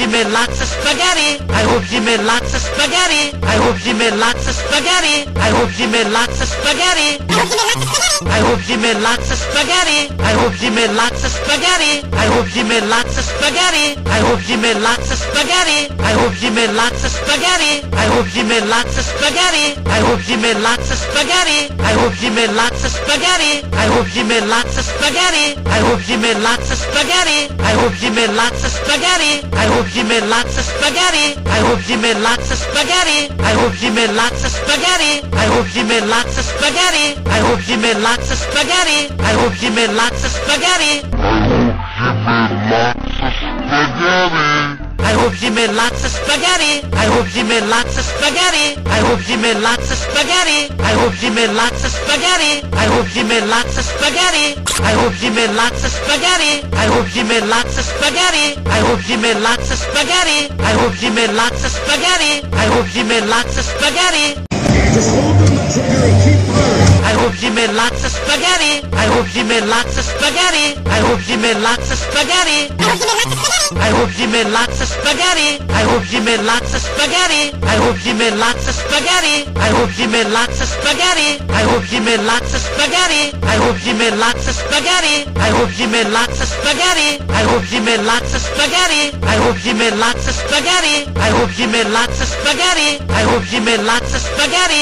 made lots of spaghetti. I hope you made lots of spaghetti. I hope you made lots of spaghetti. I hope you made lots of spaghetti. I hope you made lots of spaghetti. I hope you made lots of spaghetti. I hope you made lots of spaghetti. I hope you made lots of spaghetti. I hope you made lots of spaghetti. I hope you made lots of spaghetti. I hope you made lots of spaghetti. I hope you made lots of spaghetti. I hope you made lots of spaghetti. I hope you made lots of spaghetti. I hope you made lots of spaghetti. I hope you made lots of spaghetti. I hope you made lots of spaghetti. I hope you made lots of spaghetti. I hope you made lots of spaghetti. I hope you made lots of spaghetti. I hope you made lots of spaghetti. I hope you made lots of spaghetti. I hope you made lots of spaghetti. I hope you made lots of spaghetti. I hope you made lots of spaghetti. I hope you made lots of spaghetti. I hope you made lots of spaghetti. I hope you made lots of spaghetti. I hope you made lots of spaghetti. I hope you made lots of spaghetti. I hope you made lots of spaghetti. Just hold the trigger and keep firing. I hope you made lots of spaghetti. I hope you made lots of spaghetti. I hope you made lots of spaghetti. I hope you made lots of spaghetti. I hope you made lots of spaghetti. I hope you made lots of spaghetti. I hope you made lots of spaghetti. I hope you made lots of spaghetti. I hope you made lots of spaghetti. I hope you made lots of spaghetti. I hope you made lots of spaghetti. I hope you made lots of spaghetti. I hope you made lots of spaghetti. I hope you made lots of spaghetti.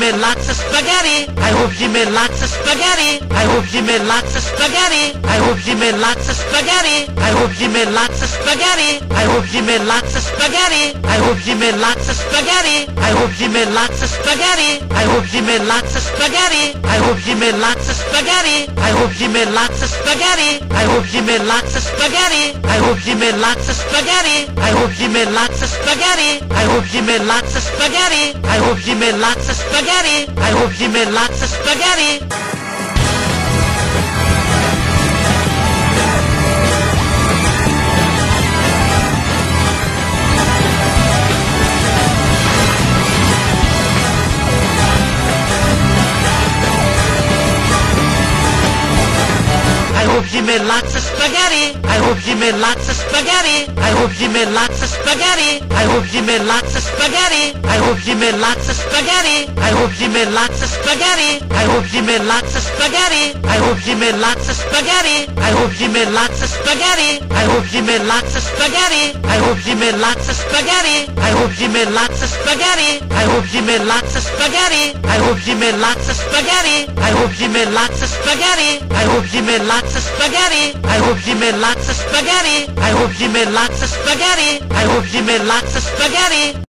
Made lots of spaghetti. I hope you made lots of spaghetti. I hope you made lots of spaghetti. I hope you made lots of spaghetti. I hope you made lots of spaghetti. I hope you made lots of spaghetti. I hope you made lots of spaghetti. I hope you made lots of spaghetti. I hope you made lots of spaghetti. I hope you made lots of spaghetti. I hope you made lots of spaghetti. I hope you made lots of spaghetti. I hope you made lots of spaghetti. I hope you made lots of spaghetti. I hope you made lots of spaghetti. I hope you made lots of spaghetti. I hope you made lots of spaghetti. I hope you made lots of spaghetti. I hope you made lots of spaghetti. I hope you made lots of spaghetti. I hope you made lots of spaghetti. I hope you made lots of spaghetti. I hope you made lots of spaghetti. I hope you made lots of spaghetti. I hope you made lots of spaghetti. I hope you made lots of spaghetti. I hope you made lots of spaghetti. I hope you made lots of spaghetti. I hope you made lots of spaghetti. I hope you made lots of spaghetti. I hope you made lots of spaghetti. I hope you made lots of spaghetti. I hope you made lots of spaghetti. I hope you made lots of spaghetti. I hope you made lots of spaghetti. I hope you made lots of spaghetti.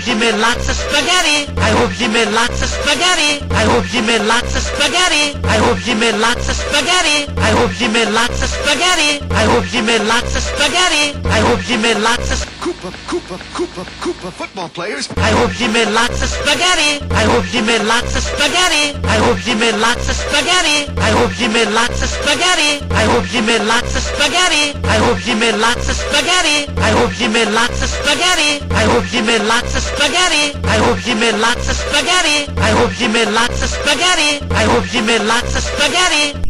Hope you made lots of spaghetti. I hope you made lots of spaghetti. I hope you made lots of spaghetti. I hope you made lots of spaghetti. I hope you made lots of spaghetti. I hope you made lots of spaghetti. I hope you made lots of Koopa, Koopa, Koopa, Koopa football players. I hope you made lots of spaghetti. I hope you made lots of spaghetti. I hope you made lots of spaghetti. I hope you made lots of spaghetti. I hope you made lots of spaghetti. I hope you made lots of spaghetti. I hope you made lots of spaghetti. I hope you made lots of spaghetti. I hope you made lots of spaghetti. I hope you made lots of spaghetti. I hope you made lots of spaghetti.